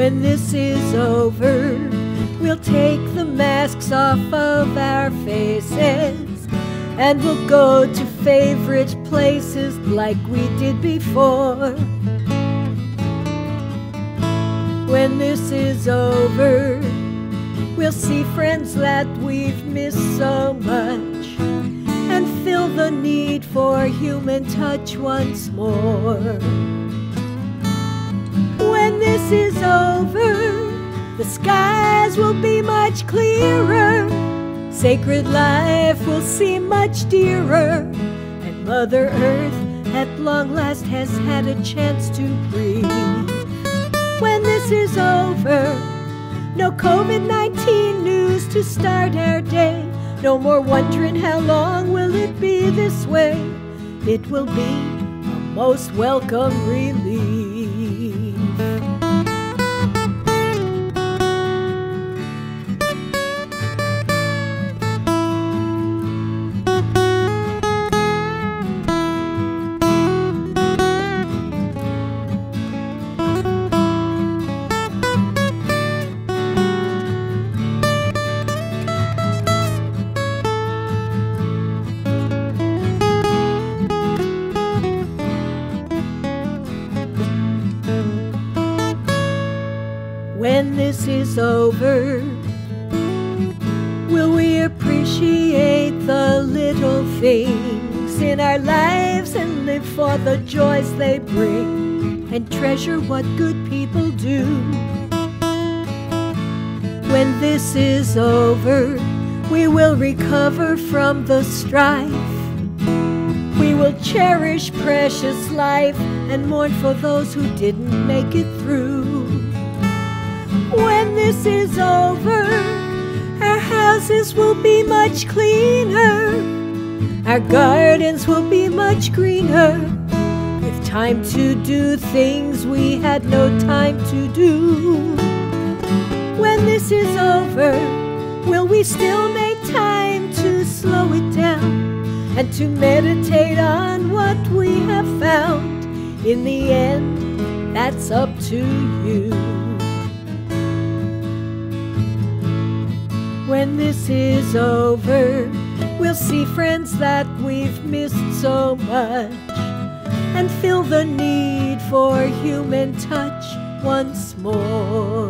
When this is over, we'll take the masks off of our faces and we'll go to favorite places like we did before. When this is over, we'll see friends that we've missed so much and feel the need for human touch once more. This is over, the skies will be much clearer. Sacred life will seem much dearer, and Mother Earth at long last has had a chance to breathe when this is over. No COVID 19 news to start our day. No more wondering how long will it be this way. It will be a most welcome relief. When this is over? Will we appreciate the little things in our lives and live for the joys they bring and treasure what good people do? When this is over, we will recover from the strife. We will cherish precious life and mourn for those who didn't make it through when this is over, our houses will be much cleaner, our gardens will be much greener, with time to do things we had no time to do. When this is over, will we still make time to slow it down and to meditate on what we have found? In the end, that's up to you. When this is over, we'll see friends that we've missed so much and feel the need for human touch once more.